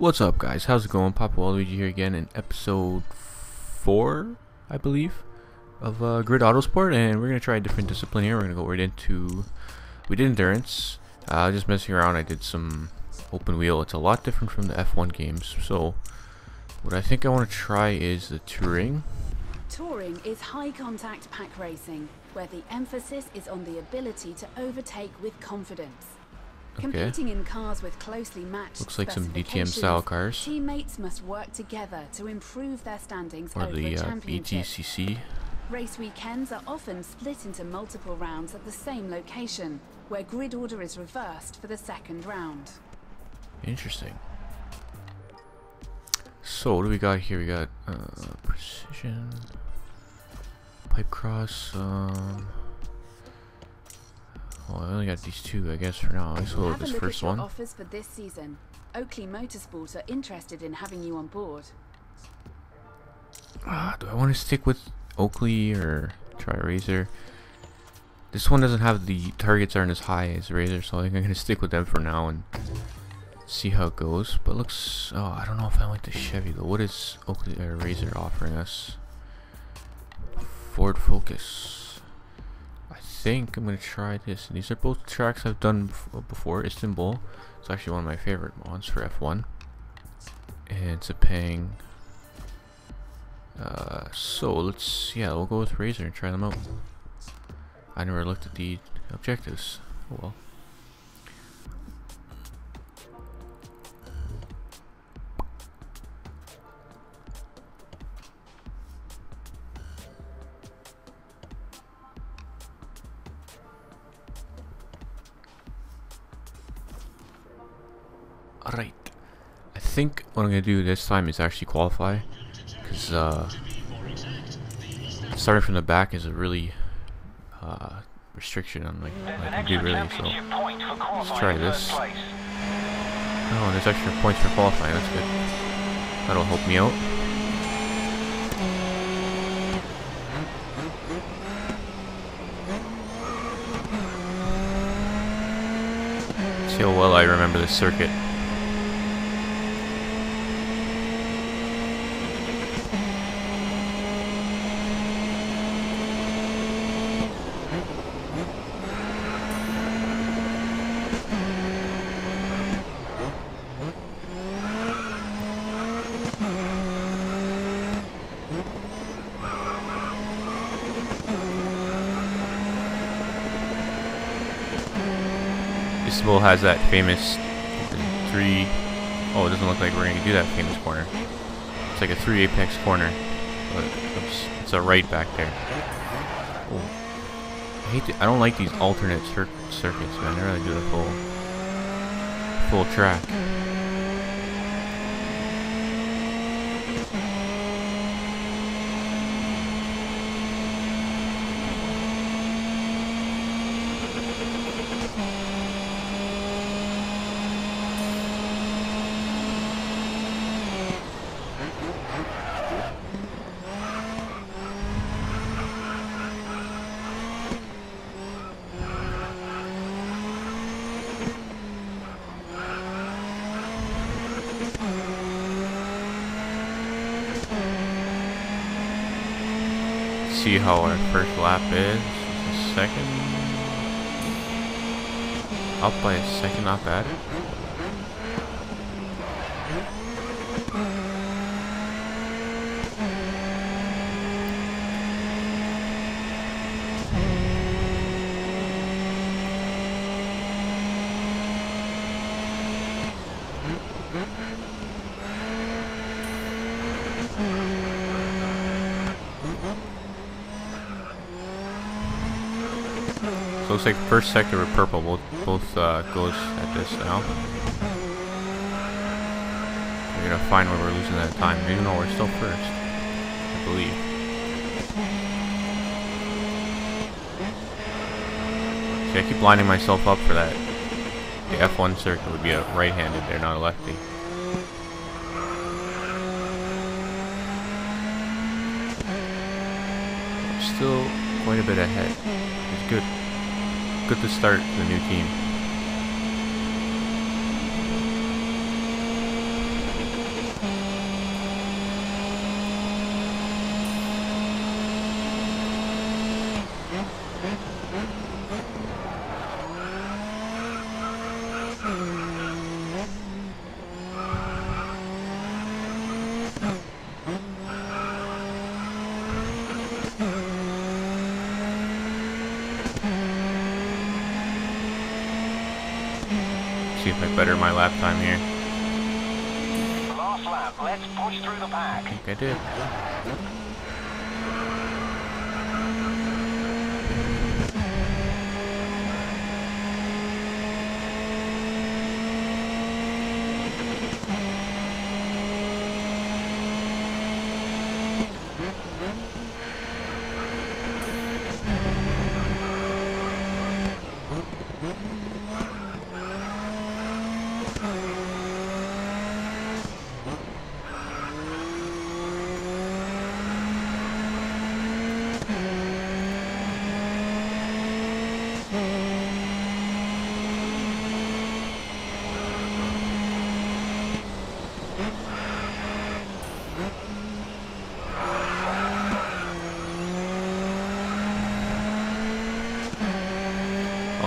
What's up guys, how's it going? Papa Waluigi here again in episode 4, I believe, of uh, Grid Autosport and we're going to try a different discipline here. We're going to go right into, we did Endurance, uh, just messing around, I did some open wheel. It's a lot different from the F1 games, so what I think I want to try is the Touring. Touring is high contact pack racing, where the emphasis is on the ability to overtake with confidence. Competing in cars with closely matched Looks like some DTM style cars. Teammates must work together to improve their standings Or over the uh. BTCC. Race weekends are often split into multiple rounds at the same location, where grid order is reversed for the second round. Interesting. So what do we got here? We got uh, precision, pipe cross. Um, well, I only got these two, I guess, for now. Let's go with Have a this first one. offers for this season. Oakley Motorsport are interested in having you on board. Ah, do I want to stick with Oakley or try Razor? This one doesn't have the targets aren't as high as Razor, so I think I'm gonna stick with them for now and see how it goes. But looks, oh, I don't know if I like the Chevy though. What is Oakley or Razor offering us? Ford Focus. I think I'm gonna try this. These are both tracks I've done before. Istanbul. It's actually one of my favorite ones for F1. And it's Sepang. Uh, so let's yeah, we'll go with Razor and try them out. I never looked at the objectives. Oh well. Alright. I think what I'm gonna do this time is actually qualify. Because, uh, starting from the back is a really, uh, restriction on like what I do really, so. Let's try this. Oh, there's extra points for qualifying, that's good. That'll help me out. See how well I remember this circuit. Istanbul has that famous three oh it doesn't look like we're gonna do that famous corner. It's like a three apex corner. But it's, it's a right back there. Oh. I hate to, I don't like these alternate cir circuits, man. I rather do the full full track. See how our first lap is. The second up by a second, not bad. So looks like first sector with purple both both uh, goes at this now. We're gonna find where we're losing that time. Even though we're still first, I believe. See, I keep lining myself up for that. The F1 circuit would be a right-handed They're not a lefty. Still quite a bit ahead. It's good. Good to start the new team. See if I better my lap time here. Last lap, let's push through the pack. I think I did.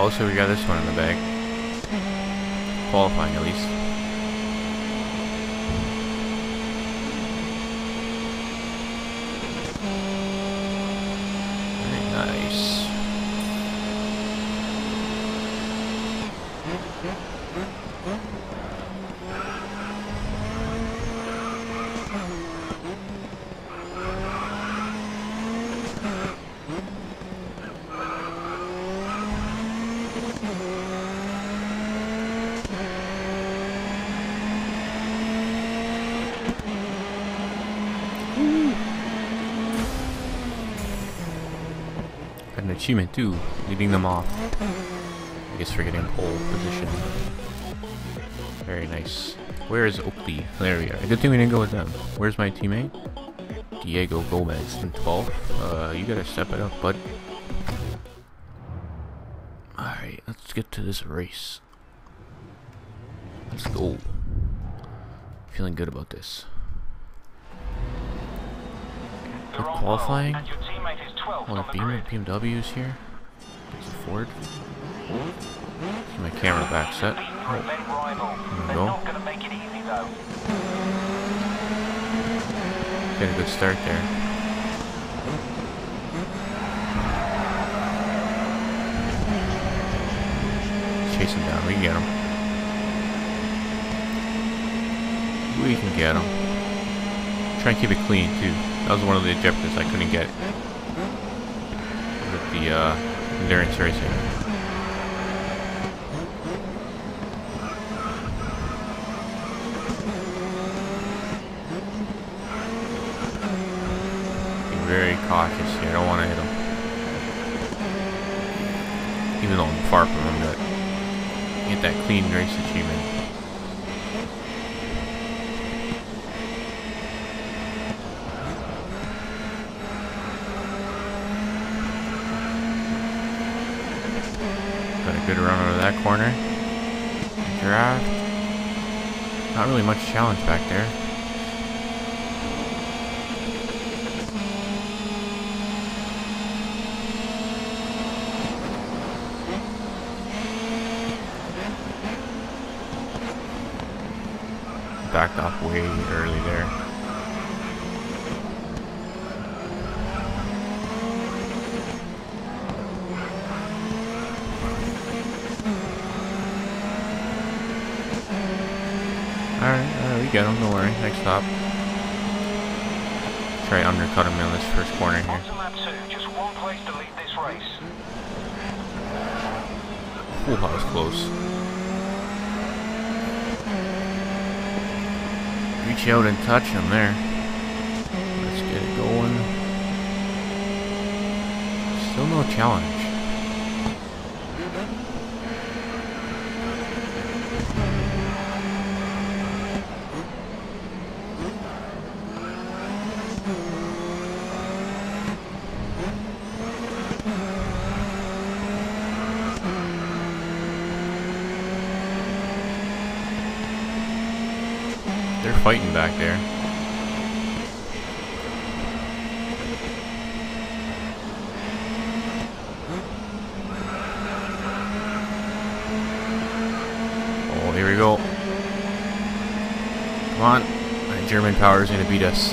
Also, we got this one in the bag. Qualifying, at least. Very nice. Got an achievement too, leading them off. I guess for getting pole position. Very nice. Where is Oakley? There we are. Good thing we didn't go with them. Where's my teammate? Diego Gomez in 12th. Uh, you gotta step it up, bud. Alright, let's get to this race. Let's go. Feeling good about this. Qualifying. Pole, and your is 12th Oh, the the grid. BM, BMW's here. It's a Ford. Get my camera back set. Beat your event oh. rival. we go. not going to make it easy though. Get a good start there. Chase him down. We can get him. We can get him. Try and keep it clean too. That was one of the objectives I couldn't get the uh, endurance racing. Be very cautious here. I don't want to hit him. Even though I'm far from him, but get that clean race achievement. Good run of that corner. Draft. Not really much challenge back there. Backed off way early there. Alright, alright, we get him, don't worry. Next stop. Try to undercut him in this first corner here. On to lap two, just one place to lead this race. Ooh, that was close. Reach out and touch him there. Let's get it going. Still no challenge. Fighting back there. Oh, here we go. Come on. That German power is going to beat us.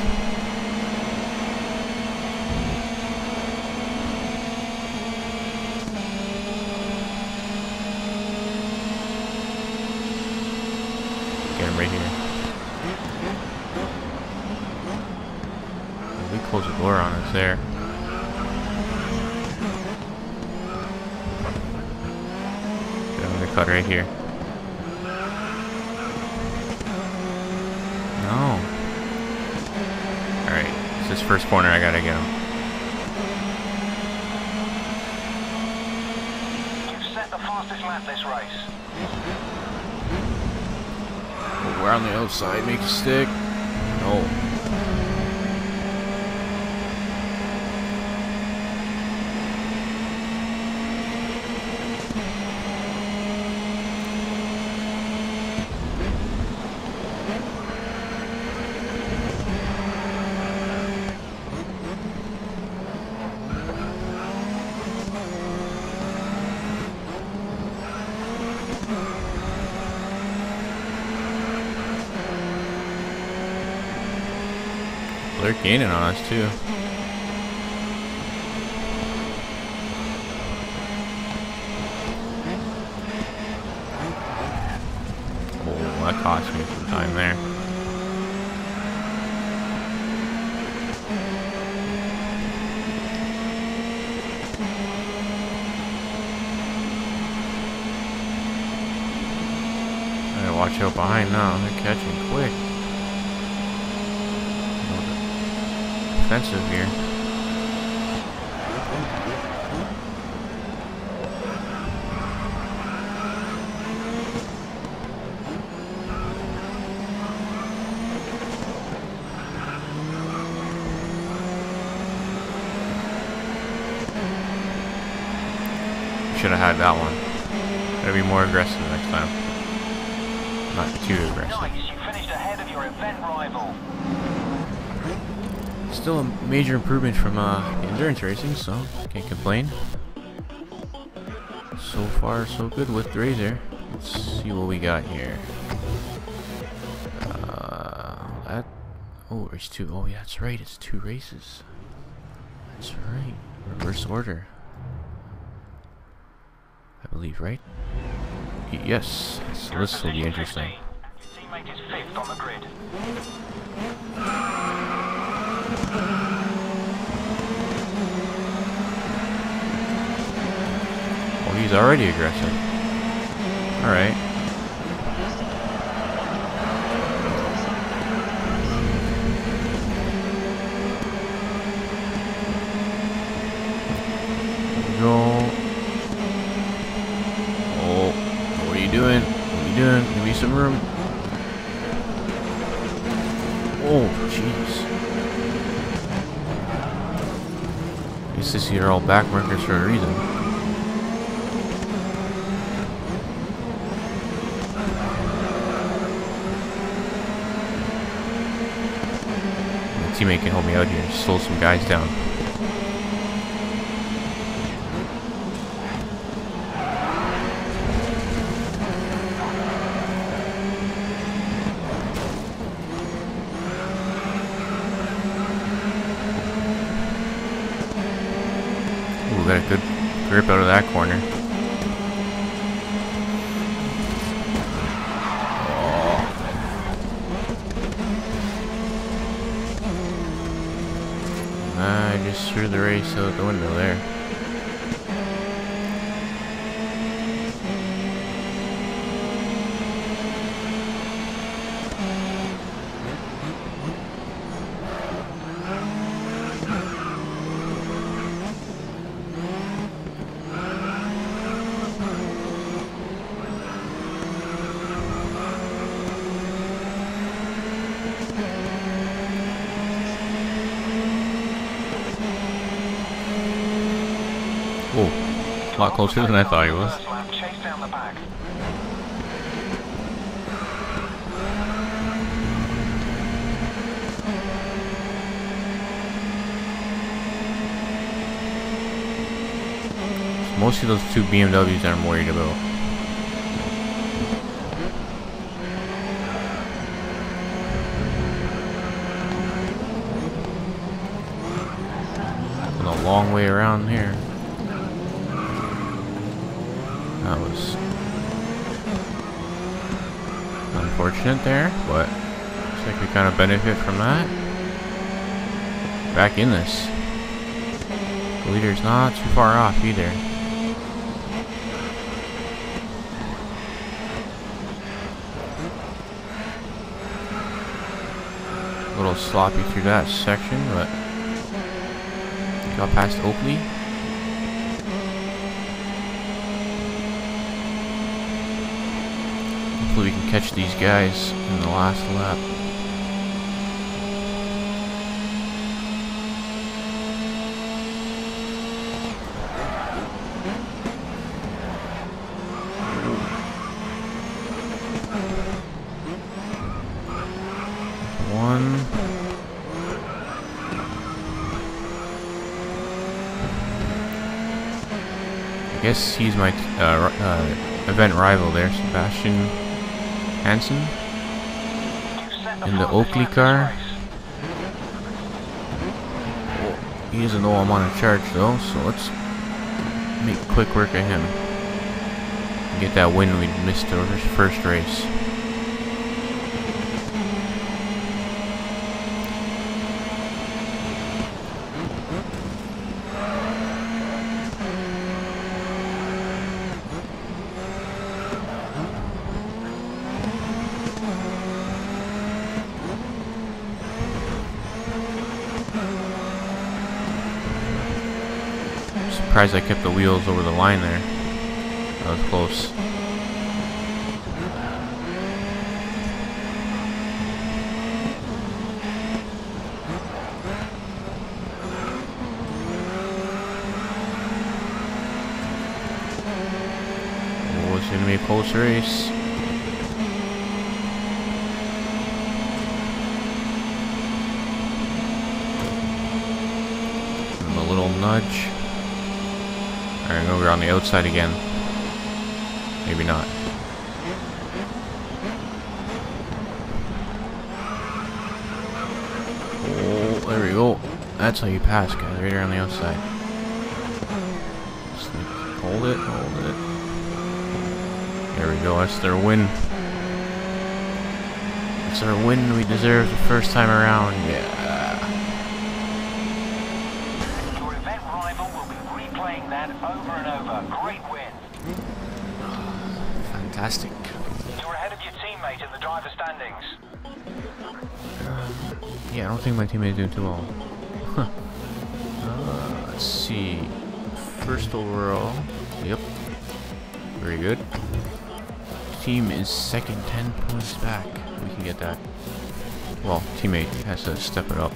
Get him right here. We close the door on us there. Get undercut right here. No. Alright, it's this first corner I gotta get him. The fastest lap this race. We're on the outside, make a stick. No. They're gaining on us too. Oh, that cost me some time there. I gotta watch out behind now. They're catching quick. Offensive here. Should have had that one. Gotta be more aggressive next time. Not too aggressive. Nice, you finished ahead of your event rival. Still a major improvement from uh, endurance racing, so can't complain. So far, so good with the Razor. Let's see what we got here. Uh, that. Oh, race two. Oh, yeah, that's right. It's two races. That's right. Reverse order. I believe, right? Y- yes. So this will be interesting. 15. Your teammate is fifth on the grid. Oh, he's already aggressive. Alright. Go. Oh, what are you doing? What are you doing? Give me some room. Oh, jeez. This here are all back markers for a reason. My teammate can help me out here slow some guys down. Got a good grip out of that corner. Ah, I just threw the race out the window there. Oh, a lot closer than I thought he was. Mostly those two BMWs that I'm worried about. Went a long way around here. Unfortunate there, but looks like we kind of benefit from that. Back in this. The leader's not too far off either. A little sloppy through that section, but got past Oakley. Hopefully we can catch these guys in the last lap. I guess he's my uh, uh, event rival there, Sebastian Hansen. In the Oakley car. He doesn't know I'm on a charge though, so let's make quick work of him. Get that win we missed the first race. Surprised I kept the wheels over the line there. That was close. Oh, it's gonna be a close race. Give him a little nudge. Alright, over on the outside again. Maybe not. Oh, there we go. That's how you pass, guys. Right around the outside. Hold it, hold it. There we go. That's their win. That's our win we deserve the first time around. Yeah. Your event rival will be replaying that over and over. Great win. Fantastic. You're ahead of your teammate in the driver standings. Yeah, I don't think my teammate's doing too well. Huh. Uh, let's see. First overall. Yep. Very good. Team is second, 10 points back. We can get that. Well, teammate has to step it up.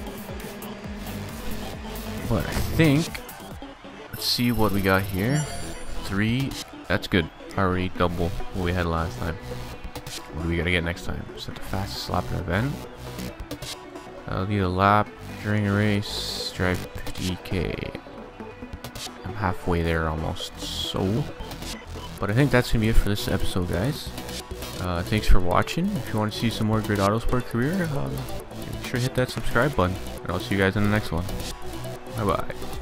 But I think. Let's see what we got here. Three. That's good. Already double what we had last time. What do we gotta get next time? Set the fastest lap in the event. I'll need a lap during a race. Drive 50k. I'm halfway there almost. So, but I think that's gonna be it for this episode, guys. Uh, thanks for watching. If you want to see some more Grid Autosport career, um, make sure to hit that subscribe button. And I'll see you guys in the next one. Bye bye.